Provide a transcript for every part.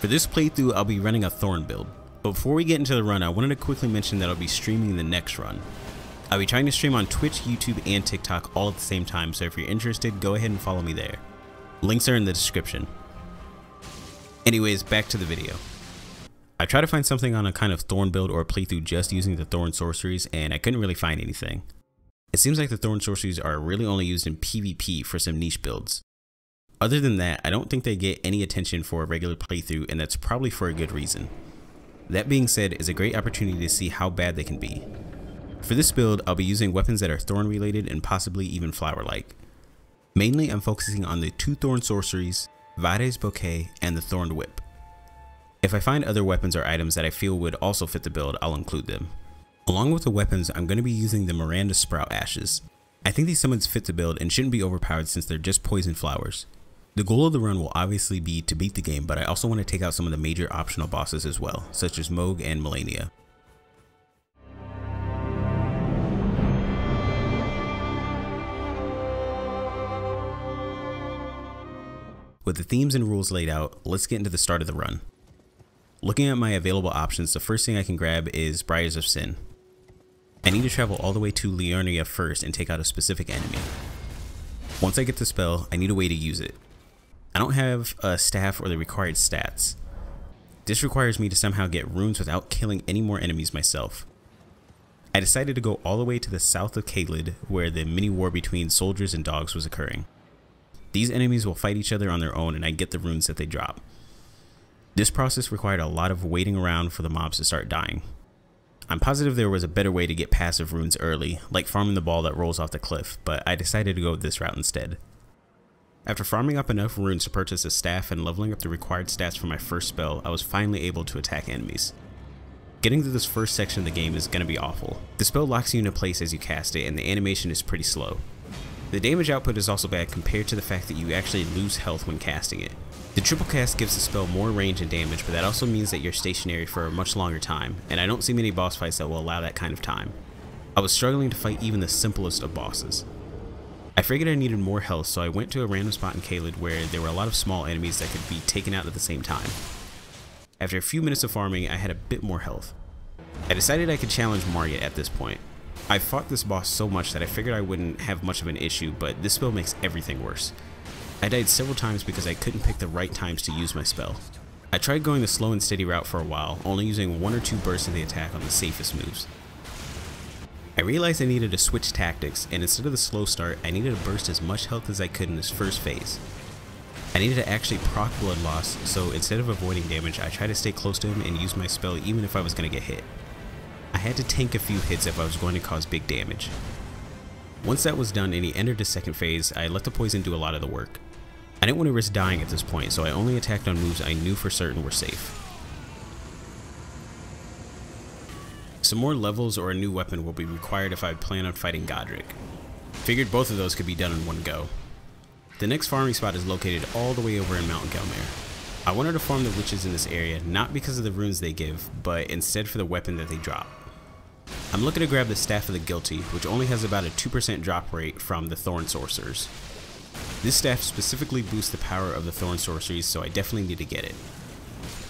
For this playthrough, I'll be running a Thorn build. But before we get into the run, I wanted to quickly mention that I'll be streaming the next run. I'll be trying to stream on Twitch, YouTube, and TikTok all at the same time, so if you're interested, go ahead and follow me there. Links are in the description. Anyways, back to the video. I tried to find something on a kind of Thorn build or playthrough just using the Thorn sorceries, and I couldn't really find anything. It seems like the Thorn sorceries are really only used in PvP for some niche builds. Other than that, I don't think they get any attention for a regular playthrough, and that's probably for a good reason. That being said, it's a great opportunity to see how bad they can be. For this build, I'll be using weapons that are thorn related and possibly even flower like. Mainly, I'm focusing on the two thorn sorceries, Varré's Bouquet, and the Thorned Whip. If I find other weapons or items that I feel would also fit the build, I'll include them. Along with the weapons, I'm going to be using the Miranda Sprout Ashes. I think these summons fit the build and shouldn't be overpowered since they're just poison flowers. The goal of the run will obviously be to beat the game, but I also want to take out some of the major optional bosses as well, such as Mohg and Malenia. With the themes and rules laid out, let's get into the start of the run. Looking at my available options, the first thing I can grab is Briars of Sin. I need to travel all the way to Liurnia first and take out a specific enemy. Once I get the spell, I need a way to use it. I don't have a staff or the required stats. This requires me to somehow get runes without killing any more enemies myself. I decided to go all the way to the south of Caelid where the mini war between soldiers and dogs was occurring. These enemies will fight each other on their own and I get the runes that they drop. This process required a lot of waiting around for the mobs to start dying. I'm positive there was a better way to get passive runes early, like farming the ball that rolls off the cliff, but I decided to go this route instead. After farming up enough runes to purchase a staff and leveling up the required stats for my first spell, I was finally able to attack enemies. Getting through this first section of the game is going to be awful. The spell locks you into place as you cast it and the animation is pretty slow. The damage output is also bad compared to the fact that you actually lose health when casting it. The triple cast gives the spell more range and damage, but that also means that you're stationary for a much longer time, and I don't see many boss fights that will allow that kind of time. I was struggling to fight even the simplest of bosses. I figured I needed more health, so I went to a random spot in Caelid where there were a lot of small enemies that could be taken out at the same time. After a few minutes of farming, I had a bit more health. I decided I could challenge Margit at this point. I fought this boss so much that I figured I wouldn't have much of an issue, but this spell makes everything worse. I died several times because I couldn't pick the right times to use my spell. I tried going the slow and steady route for a while, only using one or two bursts of the attack on the safest moves. I realized I needed to switch tactics, and instead of the slow start, I needed to burst as much health as I could in this first phase. I needed to actually proc blood loss, so instead of avoiding damage, I tried to stay close to him and use my spell even if I was going to get hit. I had to tank a few hits if I was going to cause big damage. Once that was done and he entered the second phase, I let the poison do a lot of the work. I didn't want to risk dying at this point, so I only attacked on moves I knew for certain were safe. Some more levels or a new weapon will be required if I plan on fighting Godrick. Figured both of those could be done in one go. The next farming spot is located all the way over in Mount Gelmir. I wanted to farm the witches in this area, not because of the runes they give, but instead for the weapon that they drop. I'm looking to grab the Staff of the Guilty, which only has about a 2% drop rate from the Thorn Sorcerers. This staff specifically boosts the power of the Thorn Sorceries, so I definitely need to get it.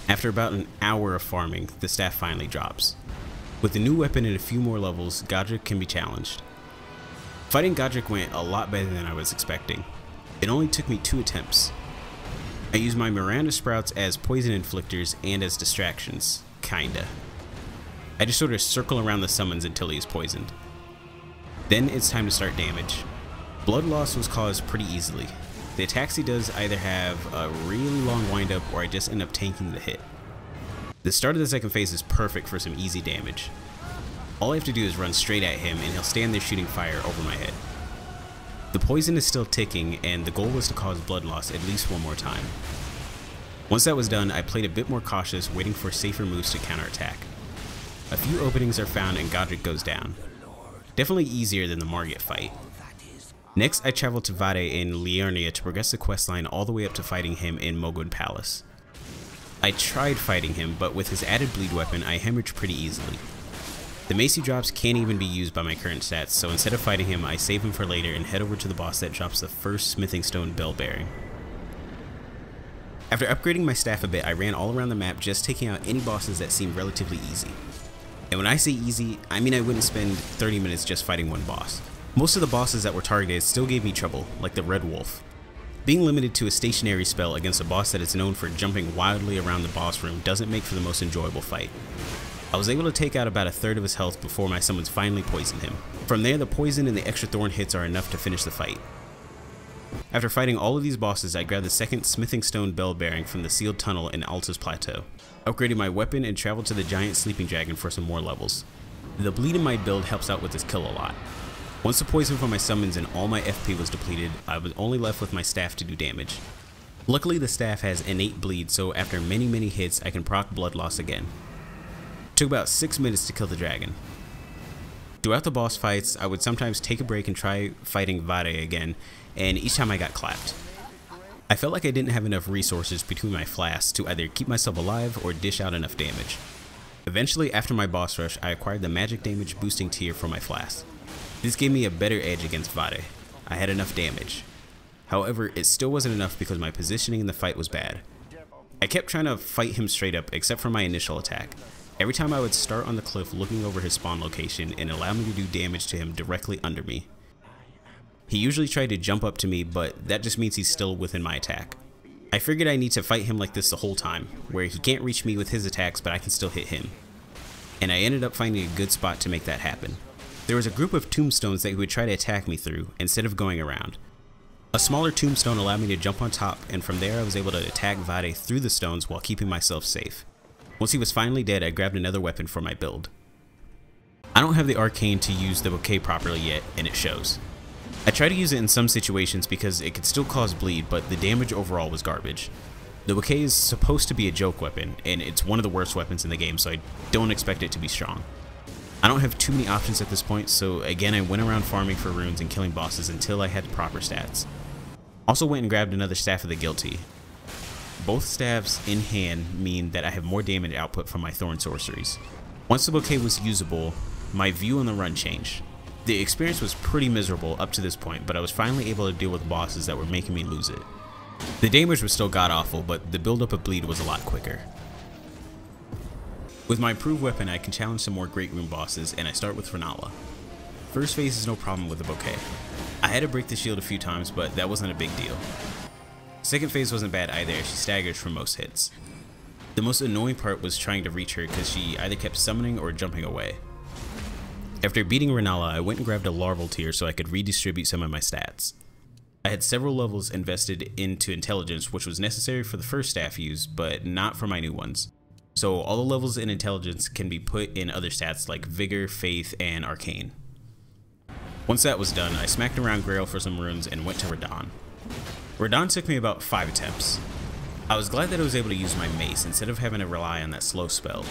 After about an hour of farming, the staff finally drops. With the new weapon and a few more levels, Godrick can be challenged. Fighting Godrick went a lot better than I was expecting. It only took me two attempts. I used my Miranda Sprouts as poison inflictors and as distractions, kinda. I just sort of circle around the summons until he is poisoned. Then it's time to start damage. Blood loss was caused pretty easily. The attacks he does either have a really long windup or I just end up tanking the hit. The start of the second phase is perfect for some easy damage. All I have to do is run straight at him and he'll stand there shooting fire over my head. The poison is still ticking and the goal was to cause blood loss at least one more time. Once that was done, I played a bit more cautious, waiting for safer moves to counterattack. A few openings are found and Godrick goes down. Definitely easier than the Margit fight. Next, I traveled to Varré in Liurnia to progress the questline all the way up to fighting him in Mohgwyn Palace. I tried fighting him, but with his added bleed weapon, I hemorrhage pretty easily. The Macy drops can't even be used by my current stats, so instead of fighting him, I save him for later and head over to the boss that drops the first smithing stone bell bearing. After upgrading my staff a bit, I ran all around the map just taking out any bosses that seemed relatively easy. And when I say easy, I mean I wouldn't spend 30 minutes just fighting one boss. Most of the bosses that were targeted still gave me trouble, like the Red Wolf. Being limited to a stationary spell against a boss that is known for jumping wildly around the boss room doesn't make for the most enjoyable fight. I was able to take out about a third of his health before my summons finally poisoned him. From there, the poison and the extra thorn hits are enough to finish the fight. After fighting all of these bosses, I grabbed the second smithing stone bell bearing from the sealed tunnel in Altus Plateau, upgraded my weapon and traveled to the giant sleeping dragon for some more levels. The bleed in my build helps out with this kill a lot. Once the poison from my summons and all my FP was depleted, I was only left with my staff to do damage. Luckily the staff has innate bleed so after many many hits I can proc blood loss again. It took about 6 minutes to kill the dragon. Throughout the boss fights, I would sometimes take a break and try fighting Varré again, and each time I got clapped. I felt like I didn't have enough resources between my flasks to either keep myself alive or dish out enough damage. Eventually, after my boss rush, I acquired the magic damage boosting tier for my flask. This gave me a better edge against Varré. I had enough damage. However, it still wasn't enough because my positioning in the fight was bad. I kept trying to fight him straight up except for my initial attack. Every time I would start on the cliff looking over his spawn location and allow me to do damage to him directly under me. He usually tried to jump up to me, but that just means he's still within my attack. I figured I need to fight him like this the whole time, where he can't reach me with his attacks but I can still hit him. And I ended up finding a good spot to make that happen. There was a group of tombstones that he would try to attack me through, instead of going around. A smaller tombstone allowed me to jump on top, and from there I was able to attack Varré through the stones while keeping myself safe. Once he was finally dead, I grabbed another weapon for my build. I don't have the arcane to use the bouquet properly yet, and it shows. I try to use it in some situations because it could still cause bleed, but the damage overall was garbage. The bouquet is supposed to be a joke weapon, and it's one of the worst weapons in the game, so I don't expect it to be strong. I don't have too many options at this point, so again I went around farming for runes and killing bosses until I had the proper stats. Also went and grabbed another Staff of the Guilty. Both staffs in hand mean that I have more damage output from my Thorn sorceries. Once the bouquet was usable, my view on the run changed. The experience was pretty miserable up to this point, but I was finally able to deal with bosses that were making me lose it. The damage was still god awful, but the buildup of bleed was a lot quicker. With my improved weapon, I can challenge some more Great Rune bosses, and I start with Rennala. First phase is no problem with the bouquet. I had to break the shield a few times, but that wasn't a big deal. Second phase wasn't bad either, she staggers from most hits. The most annoying part was trying to reach her because she either kept summoning or jumping away. After beating Rennala, I went and grabbed a larval tear so I could redistribute some of my stats. I had several levels invested into intelligence which was necessary for the first staff use, but not for my new ones. So all the levels in intelligence can be put in other stats like vigor, faith, and arcane. Once that was done, I smacked around Grail for some runes and went to Radahn. Radahn took me about 5 attempts. I was glad that I was able to use my mace instead of having to rely on that slow spell.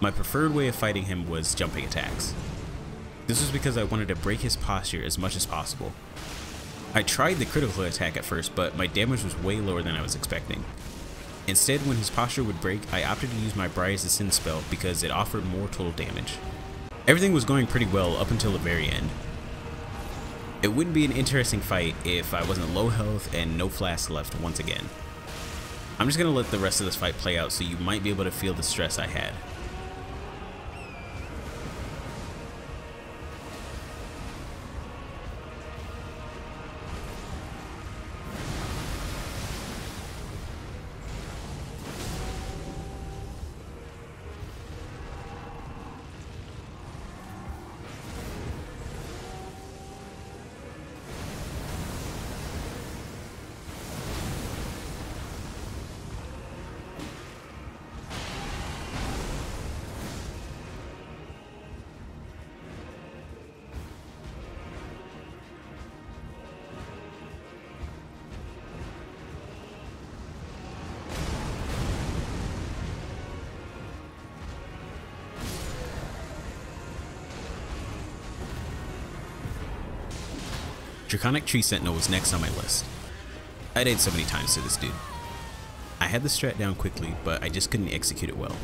My preferred way of fighting him was jumping attacks. This was because I wanted to break his posture as much as possible. I tried the critical attack at first, but my damage was way lower than I was expecting. Instead, when his posture would break, I opted to use my Briars of Sin spell because it offered more total damage. Everything was going pretty well up until the very end. It wouldn't be an interesting fight if I wasn't low health and no flask left once again. I'm just going to let the rest of this fight play out so you might be able to feel the stress I had. Draconic Tree Sentinel was next on my list. I died so many times to this dude. I had the strat down quickly, but I just couldn't execute it well.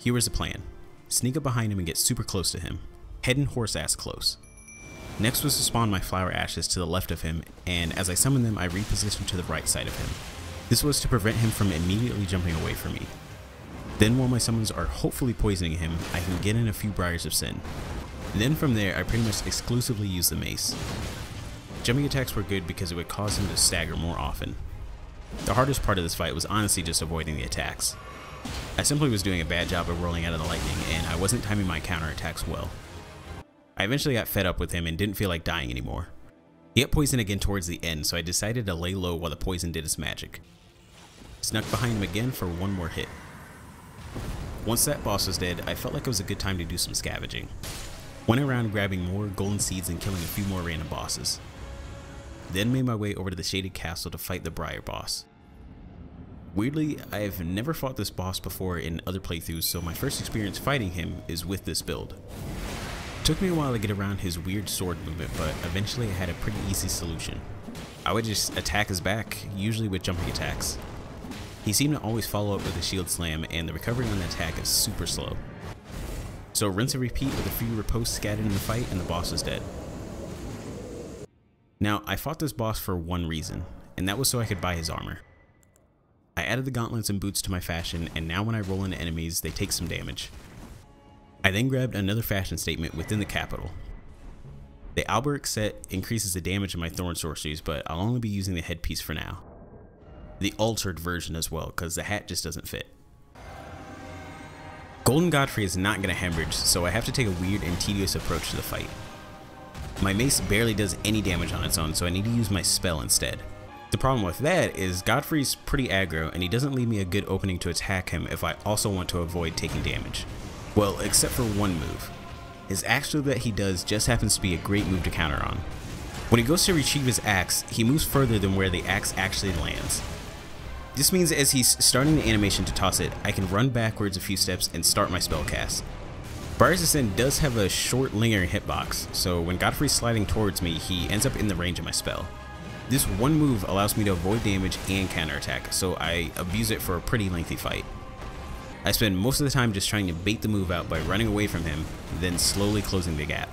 Here was the plan. Sneak up behind him and get super close to him. Head and horse ass close. Next was to spawn my flower ashes to the left of him, and as I summoned them, I repositioned to the right side of him. This was to prevent him from immediately jumping away from me. Then while my summons are hopefully poisoning him, I can get in a few Briars of Sin. Then from there, I pretty much exclusively use the mace. Jumping attacks were good because it would cause him to stagger more often. The hardest part of this fight was honestly just avoiding the attacks. I simply was doing a bad job of rolling out of the lightning, and I wasn't timing my counterattacks well. I eventually got fed up with him and didn't feel like dying anymore. He got poisoned again towards the end, so I decided to lay low while the poison did its magic. Snuck behind him again for one more hit. Once that boss was dead, I felt like it was a good time to do some scavenging. Went around grabbing more golden seeds and killing a few more random bosses. Then made my way over to the Shaded Castle to fight the Briar boss. Weirdly, I've never fought this boss before in other playthroughs, so my first experience fighting him is with this build. It took me a while to get around his weird sword movement, but eventually I had a pretty easy solution. I would just attack his back, usually with jumping attacks. He seemed to always follow up with a shield slam, and the recovery on the attack is super slow. So rinse and repeat with a few ripostes scattered in the fight, and the boss is dead. Now, I fought this boss for one reason, and that was so I could buy his armor. I added the gauntlets and boots to my fashion, and now when I roll into enemies, they take some damage. I then grabbed another fashion statement within the capital. The Alberich set increases the damage of my Thorn sorceries, but I'll only be using the headpiece for now. The altered version as well, because the hat just doesn't fit. Golden Godfrey is not going to hemorrhage, so I have to take a weird and tedious approach to the fight. My mace barely does any damage on its own, so I need to use my spell instead. The problem with that is Godfrey's pretty aggro and he doesn't leave me a good opening to attack him if I also want to avoid taking damage. Well, except for one move. His axe that he does just happens to be a great move to counter on. When he goes to retrieve his axe, he moves further than where the axe actually lands. This means as he's starting the animation to toss it, I can run backwards a few steps and start my spell cast. Ascent does have a short lingering hitbox, so when Godfrey's sliding towards me, he ends up in the range of my spell. This one move allows me to avoid damage and counterattack, so I abuse it for a pretty lengthy fight. I spend most of the time just trying to bait the move out by running away from him, then slowly closing the gap.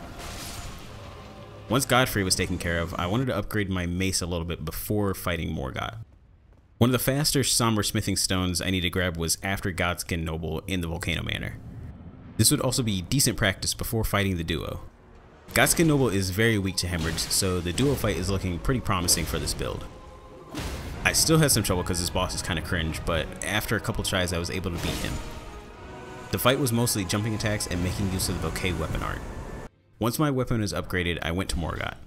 Once Godfrey was taken care of, I wanted to upgrade my mace a little bit before fighting Morgott. One of the faster somber smithing stones I need to grab was after Godskin Noble in the Volcano Manor. This would also be decent practice before fighting the duo. Godskin Noble is very weak to hemorrhage, so the duo fight is looking pretty promising for this build. I still had some trouble because this boss is kind of cringe, but after a couple tries I was able to beat him. The fight was mostly jumping attacks and making use of the bouquet weapon art. Once my weapon was upgraded, I went to Morgott.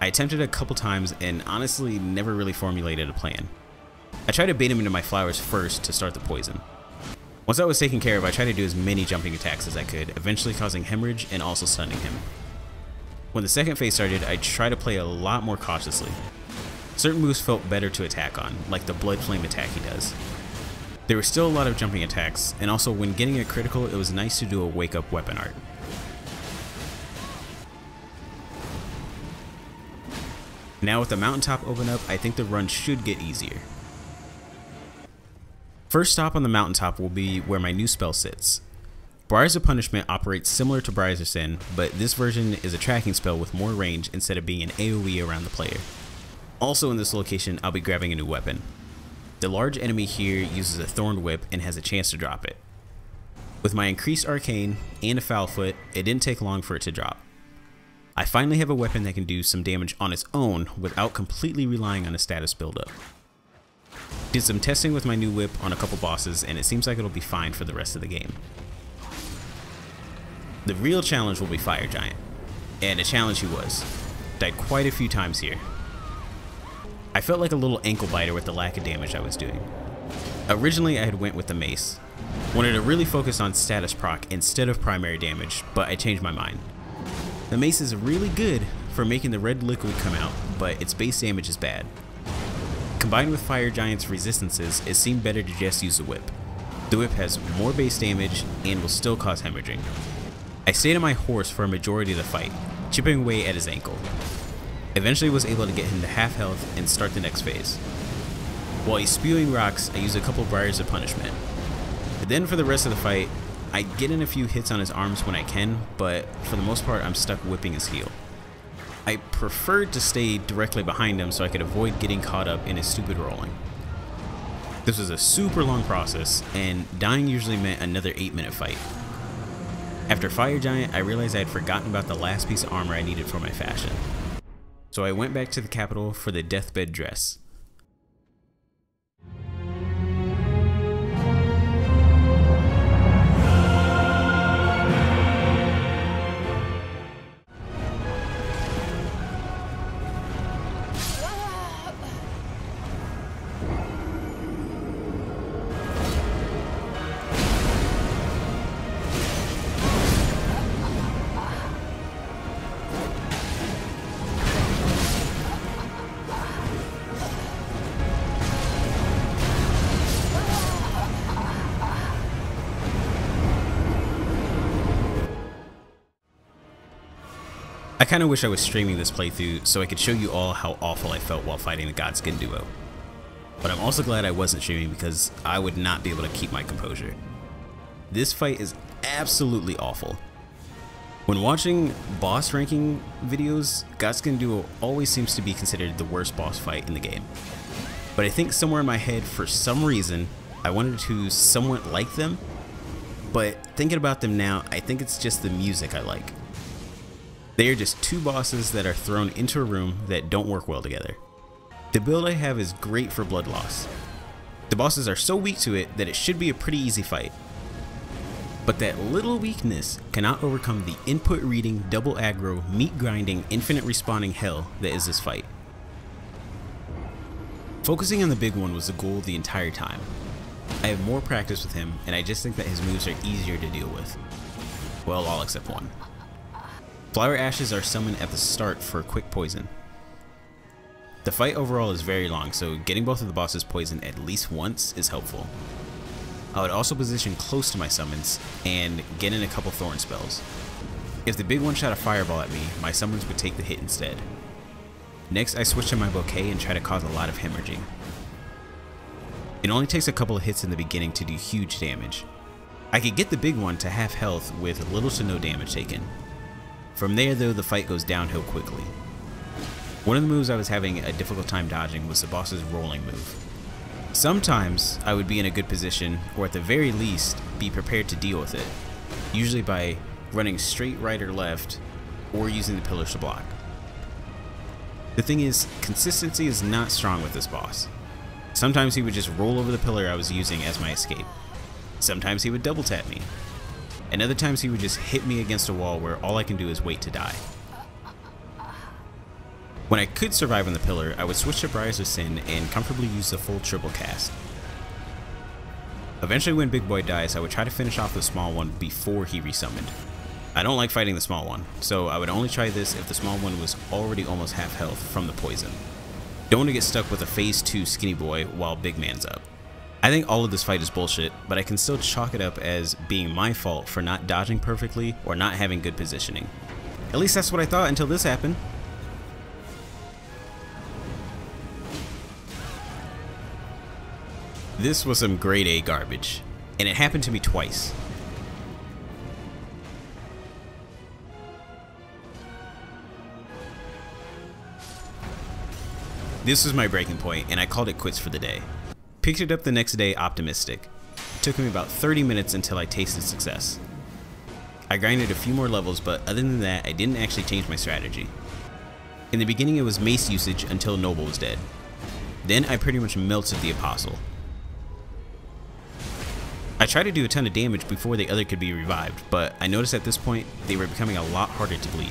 I attempted a couple times and honestly never really formulated a plan. I tried to bait him into my flowers first to start the poison. Once that was taken care of, I tried to do as many jumping attacks as I could, eventually causing hemorrhage and also stunning him. When the second phase started, I tried to play a lot more cautiously. Certain moves felt better to attack on, like the Blood Flame attack he does. There were still a lot of jumping attacks, and also when getting a critical, it was nice to do a wake up weapon art. Now with the mountaintop open up, I think the run should get easier. First stop on the mountaintop will be where my new spell sits. Briars of Punishment operates similar to Briars of Sin, but this version is a tracking spell with more range instead of being an AoE around the player. Also in this location, I'll be grabbing a new weapon. The large enemy here uses a Thorn Whip and has a chance to drop it. With my increased Arcane and a Fowl Foot, it didn't take long for it to drop. I finally have a weapon that can do some damage on its own without completely relying on a status buildup. Did some testing with my new whip on a couple bosses and it seems like it'll be fine for the rest of the game. The real challenge will be Fire Giant. And a challenge he was. Died quite a few times here. I felt like a little ankle biter with the lack of damage I was doing. Originally I had went with the mace. Wanted to really focus on status proc instead of primary damage, but I changed my mind. The mace is really good for making the red liquid come out, but its base damage is bad. Combined with Fire Giant's resistances, it seemed better to just use the whip. The whip has more base damage and will still cause hemorrhaging. I stayed on my horse for a majority of the fight, chipping away at his ankle. Eventually was able to get him to half health and start the next phase. While he's spewing rocks, I use a couple Briars of Punishment. Then for the rest of the fight, I get in a few hits on his arms when I can, but for the most part I'm stuck whipping his heel. I preferred to stay directly behind him so I could avoid getting caught up in his stupid rolling. This was a super long process, and dying usually meant another 8 minute fight. After Fire Giant, I realized I had forgotten about the last piece of armor I needed for my fashion. So I went back to the capital for the deathbed dress. I kinda wish I was streaming this playthrough so I could show you all how awful I felt while fighting the Godskin duo. But I'm also glad I wasn't streaming because I would not be able to keep my composure. This fight is absolutely awful. When watching boss ranking videos, Godskin Duo always seems to be considered the worst boss fight in the game. But I think somewhere in my head, for some reason, I wanted to somewhat like them. But thinking about them now, I think it's just the music I like. They are just two bosses that are thrown into a room that don't work well together. The build I have is great for blood loss. The bosses are so weak to it that it should be a pretty easy fight. But that little weakness cannot overcome the input reading, double aggro, meat grinding, infinite respawning hell that is this fight. Focusing on the big one was the goal the entire time. I have more practice with him, and I just think that his moves are easier to deal with. Well, all except one. Flower ashes are summoned at the start for a quick poison. The fight overall is very long, so getting both of the bosses poisoned at least once is helpful. I would also position close to my summons and get in a couple thorn spells. If the big one shot a fireball at me, my summons would take the hit instead. Next, I switch to my bouquet and try to cause a lot of hemorrhaging. It only takes a couple of hits in the beginning to do huge damage. I could get the big one to half health with little to no damage taken, from there though, the fight goes downhill quickly. One of the moves I was having a difficult time dodging was the boss's rolling move. Sometimes I would be in a good position, or at the very least, be prepared to deal with it, usually by running straight right or left, or using the pillars to block. The thing is, consistency is not strong with this boss. Sometimes he would just roll over the pillar I was using as my escape. Sometimes he would double tap me, and other times he would just hit me against a wall where all I can do is wait to die. When I could survive on the pillar, I would switch to Briars of Sin and comfortably use the full triple cast. Eventually when Big Boy dies, I would try to finish off the small one before he resummoned. I don't like fighting the small one, so I would only try this if the small one was already almost half health from the poison. Don't want to get stuck with a phase 2 skinny boy while Big Man's up. I think all of this fight is bullshit, but I can still chalk it up as being my fault for not dodging perfectly or not having good positioning. At least that's what I thought until this happened. This was some grade A garbage, and it happened to me twice. This was my breaking point, and I called it quits for the day. Picked it up the next day optimistic. It took me about 30 minutes until I tasted success. I grinded a few more levels, but other than that, I didn't actually change my strategy. In the beginning it was mace usage until Noble was dead. Then I pretty much melted the Apostle. I tried to do a ton of damage before the other could be revived, but I noticed at this point they were becoming a lot harder to bleed.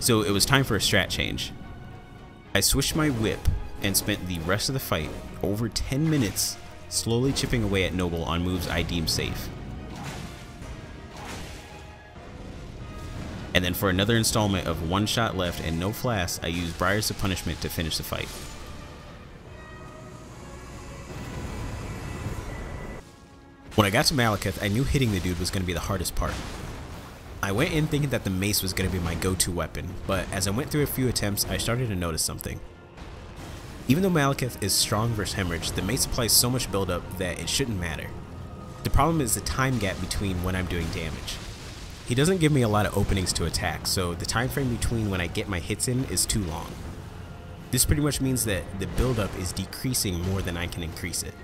So it was time for a strat change. I switched my whip and spent the rest of the fight, over 10 minutes, slowly chipping away at Noble on moves I deemed safe. And then for another installment of one shot left and no flask, I used Briars of Punishment to finish the fight. When I got to Maliketh, I knew hitting the dude was going to be the hardest part. I went in thinking that the mace was going to be my go-to weapon, but as I went through a few attempts, I started to notice something. Even though Maliketh is strong versus Hemorrhage, the mace applies so much buildup that it shouldn't matter. The problem is the time gap between when I'm doing damage. He doesn't give me a lot of openings to attack, so the time frame between when I get my hits in is too long. This pretty much means that the buildup is decreasing more than I can increase it.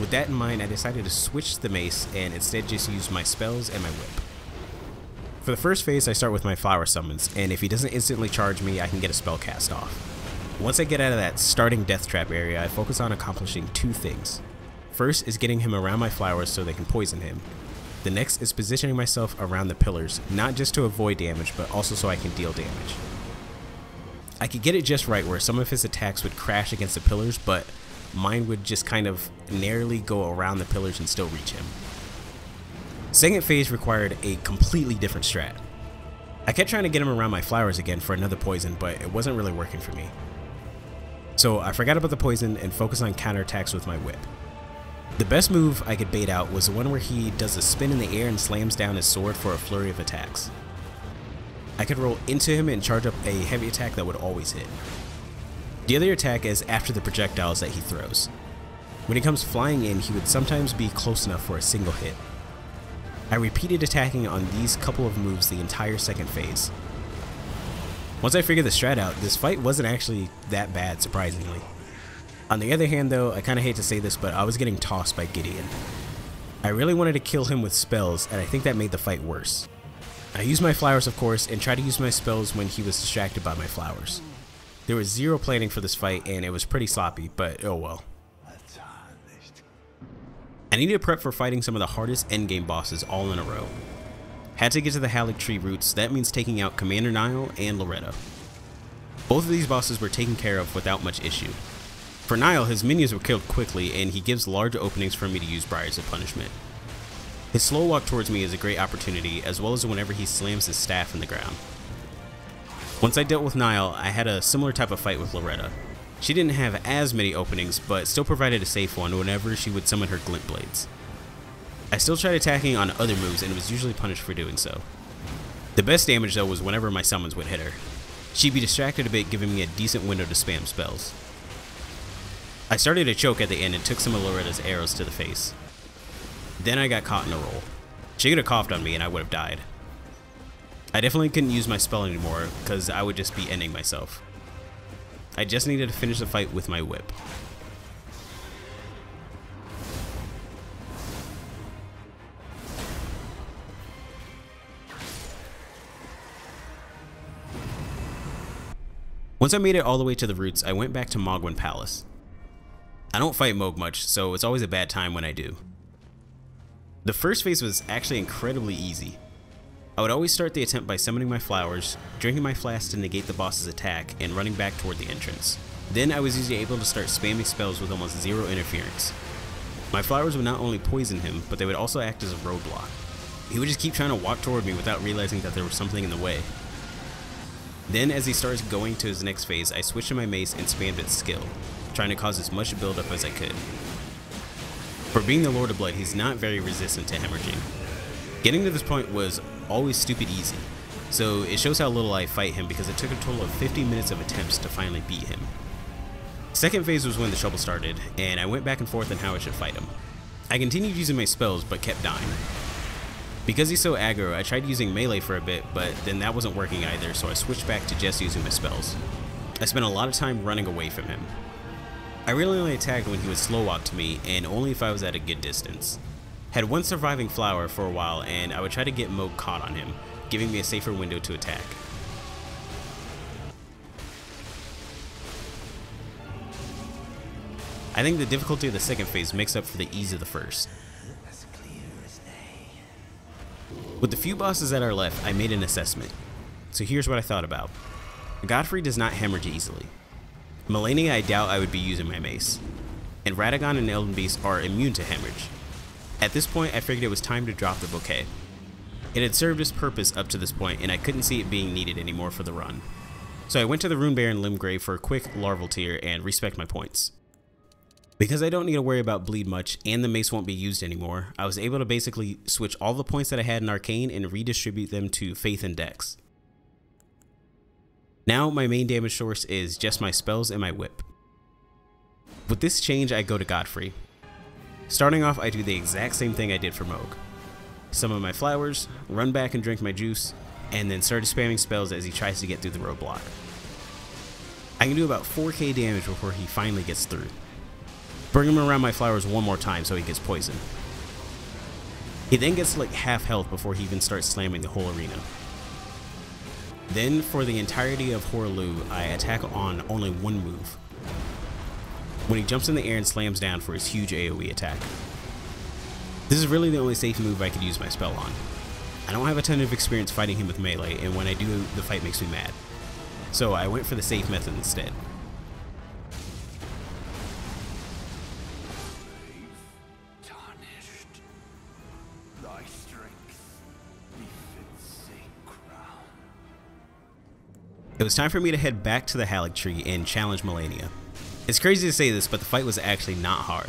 With that in mind, I decided to switch the mace and instead just use my spells and my whip. For the first phase, I start with my flower summons, and if he doesn't instantly charge me, I can get a spell cast off. Once I get out of that starting death trap area, I focus on accomplishing two things. First is getting him around my flowers so they can poison him. The next is positioning myself around the pillars, not just to avoid damage, but also so I can deal damage. I could get it just right where some of his attacks would crash against the pillars, but mine would just kind of narrowly go around the pillars and still reach him. Second phase required a completely different strat. I kept trying to get him around my flowers again for another poison, but it wasn't really working for me. So I forgot about the poison and focused on counterattacks with my whip. The best move I could bait out was the one where he does a spin in the air and slams down his sword for a flurry of attacks. I could roll into him and charge up a heavy attack that would always hit. The other attack is after the projectiles that he throws. When he comes flying in, he would sometimes be close enough for a single hit. I repeated attacking on these couple of moves the entire second phase. Once I figured the strat out, this fight wasn't actually that bad, surprisingly. On the other hand though, I kinda hate to say this, but I was getting tossed by Gideon. I really wanted to kill him with spells, and I think that made the fight worse. I used my flowers of course, and tried to use my spells when he was distracted by my flowers. There was zero planning for this fight and it was pretty sloppy, but oh well. I needed to prep for fighting some of the hardest endgame bosses all in a row. Had to get to the Haligtree roots, that means taking out Commander Niall and Loretta. Both of these bosses were taken care of without much issue. For Niall, his minions were killed quickly and he gives large openings for me to use Briars of Punishment. His slow walk towards me is a great opportunity, as well as whenever he slams his staff in the ground. Once I dealt with Niall, I had a similar type of fight with Loretta. She didn't have as many openings, but still provided a safe one whenever she would summon her glint blades. I still tried attacking on other moves and was usually punished for doing so. The best damage though was whenever my summons would hit her. She'd be distracted a bit giving me a decent window to spam spells. I started to choke at the end and took some of Loretta's arrows to the face. Then I got caught in a roll. She could have coughed on me and I would have died. I definitely couldn't use my spell anymore, because I would just be ending myself. I just needed to finish the fight with my whip. Once I made it all the way to the roots, I went back to Mohgwyn Palace. I don't fight Mohg much, so it's always a bad time when I do. The first phase was actually incredibly easy. I would always start the attempt by summoning my flowers, drinking my flask to negate the boss's attack, and running back toward the entrance. Then I was usually able to start spamming spells with almost zero interference. My flowers would not only poison him, but they would also act as a roadblock. He would just keep trying to walk toward me without realizing that there was something in the way. Then as he starts going to his next phase, I switched to my mace and spammed its skill, trying to cause as much buildup as I could. For being the Lord of Blood, he's not very resistant to hemorrhaging. Getting to this point was always stupid easy. So it shows how little I fight him because it took a total of 50 minutes of attempts to finally beat him. Second phase was when the trouble started, and I went back and forth on how I should fight him. I continued using my spells, but kept dying. Because he's so aggro, I tried using melee for a bit, but then that wasn't working either, so I switched back to just using my spells. I spent a lot of time running away from him. I really only attacked when he would slow walk to me, and only if I was at a good distance. Had one surviving flower for a while and I would try to get Mohg caught on him, giving me a safer window to attack. I think the difficulty of the second phase makes up for the ease of the first. With the few bosses that are left, I made an assessment. So here's what I thought about. Godfrey does not hemorrhage easily. Malenia I doubt I would be using my mace. And Radagon and Elden Beast are immune to hemorrhage, at this point, I figured it was time to drop the bouquet. It had served its purpose up to this point, and I couldn't see it being needed anymore for the run. So I went to the Runebear on Limgrave for a quick larval tear and respect my points. Because I don't need to worry about bleed much and the mace won't be used anymore, I was able to basically switch all the points that I had in Arcane and redistribute them to Faith and Dex. Now my main damage source is just my spells and my whip. With this change I go to Godfrey, Starting off, I do the exact same thing I did for Mohg. Summon my flowers, run back and drink my juice, and then start spamming spells as he tries to get through the roadblock. I can do about 4k damage before he finally gets through. Bring him around my flowers one more time so he gets poisoned. He then gets like half health before he even starts slamming the whole arena. Then, for the entirety of Hoarah I attack on only one move. When he jumps in the air and slams down for his huge AoE attack. This is really the only safe move I could use my spell on. I don't have a ton of experience fighting him with melee, and when I do, the fight makes me mad. So I went for the safe method instead. It was time for me to head back to the Haligtree and challenge Malenia. It's crazy to say this, but the fight was actually not hard.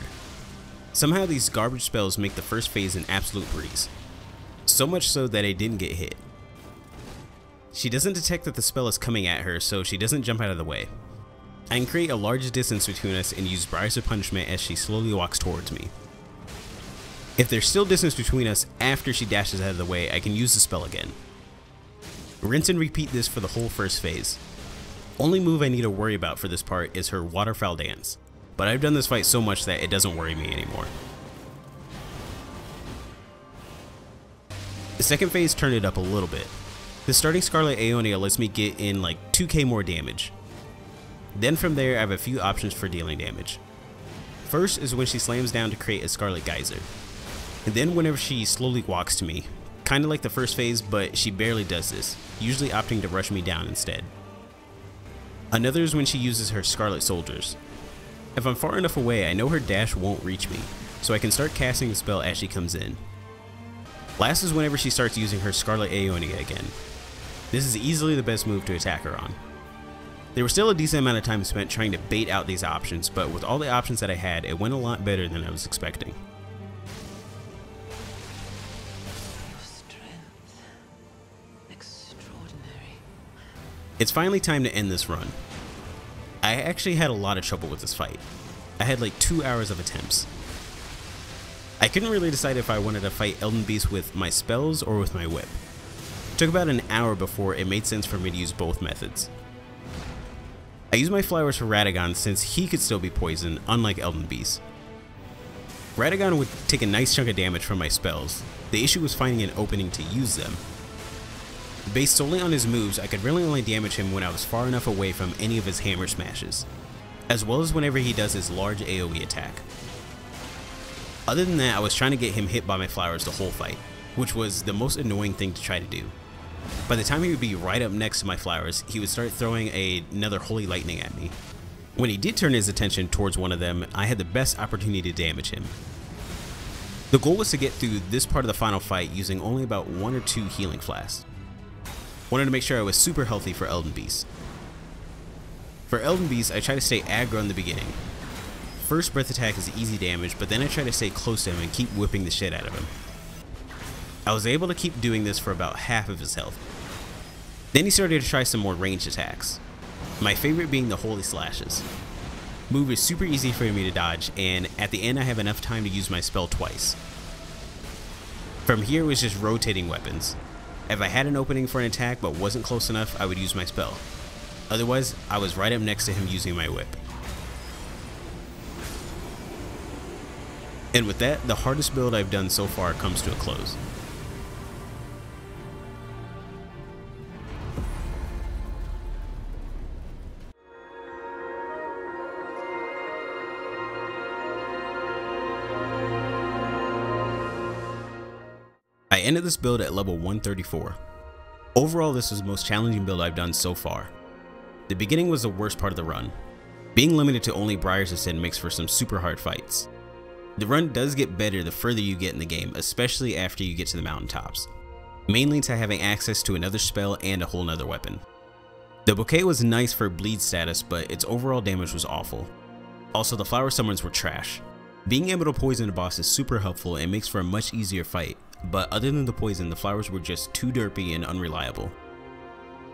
Somehow these garbage spells make the first phase an absolute breeze. So much so that I didn't get hit. She doesn't detect that the spell is coming at her, so she doesn't jump out of the way. I can create a large distance between us and use Briars of Punishment as she slowly walks towards me. If there's still distance between us after she dashes out of the way, I can use the spell again. Rinse and repeat this for the whole first phase. Only move I need to worry about for this part is her waterfowl dance, but I've done this fight so much that it doesn't worry me anymore. The second phase turned it up a little bit. The starting Scarlet Aeonia lets me get in like 2k more damage. Then from there I have a few options for dealing damage. First is when she slams down to create a Scarlet Geyser. And then whenever she slowly walks to me, kinda like the first phase, but she barely does this, usually opting to rush me down instead. Another is when she uses her Scarlet Soldiers. If I'm far enough away, I know her dash won't reach me, so I can start casting the spell as she comes in. Last is whenever she starts using her Scarlet Aeonia again. This is easily the best move to attack her on. There was still a decent amount of time spent trying to bait out these options, but with all the options that I had, it went a lot better than I was expecting. It's finally time to end this run. I actually had a lot of trouble with this fight. I had like two hours of attempts. I couldn't really decide if I wanted to fight Elden Beast with my spells or with my whip. It took about an hour before it made sense for me to use both methods. I used my flowers for Radagon since he could still be poisoned, unlike Elden Beast. Radagon would take a nice chunk of damage from my spells. The issue was finding an opening to use them, Based solely on his moves, I could really only damage him when I was far enough away from any of his hammer smashes, as well as whenever he does his large AoE attack. Other than that, I was trying to get him hit by my flowers the whole fight, which was the most annoying thing to try to do. By the time he would be right up next to my flowers, he would start throwing a, another holy lightning at me. When he did turn his attention towards one of them, I had the best opportunity to damage him. The goal was to get through this part of the final fight using only about one or two healing flasks. Wanted to make sure I was super healthy for Elden Beast. For Elden Beast, I try to stay aggro in the beginning. First breath attack is easy damage, but then I try to stay close to him and keep whipping the shit out of him. I was able to keep doing this for about half of his health. Then he started to try some more ranged attacks. My favorite being the Holy Slashes. Move is super easy for me to dodge, and at the end I have enough time to use my spell twice. From here it was just rotating weapons. If I had an opening for an attack but wasn't close enough, I would use my spell. Otherwise, I was right up next to him using my whip. And with that, the hardest build I've done so far comes to a close. Ended this build at level 134. Overall, this was the most challenging build I've done so far. The beginning was the worst part of the run. Being limited to only Briars Sin makes for some super hard fights. The run does get better the further you get in the game, especially after you get to the mountaintops, mainly to having access to another spell and a whole nother weapon. The bouquet was nice for bleed status, but its overall damage was awful. Also, the flower summons were trash. Being able to poison a boss is super helpful and makes for a much easier fight, but other than the poison, the flowers were just too derpy and unreliable.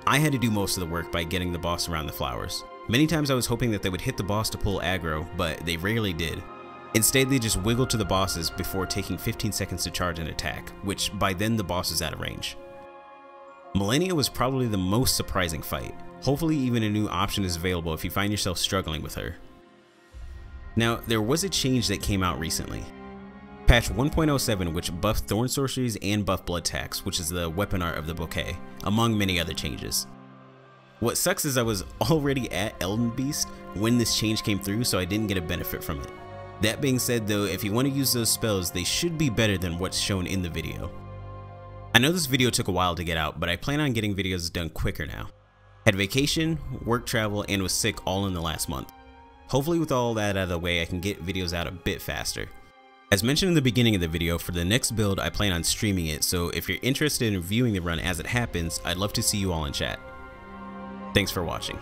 I had to do most of the work by getting the boss around the flowers. Many times I was hoping that they would hit the boss to pull aggro, but they rarely did. Instead, they just wiggled to the bosses before taking 15 seconds to charge an attack, which by then the boss is out of range. Malenia was probably the most surprising fight. Hopefully even a new option is available if you find yourself struggling with her. Now, there was a change that came out recently. Patch 1.07 which buffed Thorn Sorceries and buffed Blood Tax, which is the weapon art of the bouquet, among many other changes. What sucks is I was already at Elden Beast when this change came through so I didn't get a benefit from it. That being said though, if you want to use those spells, they should be better than what's shown in the video. I know this video took a while to get out, but I plan on getting videos done quicker now. Had vacation, work travel, and was sick all in the last month. Hopefully with all that out of the way, I can get videos out a bit faster. As mentioned in the beginning of the video, for the next build I plan on streaming it, so if you're interested in viewing the run as it happens, I'd love to see you all in chat. Thanks for watching.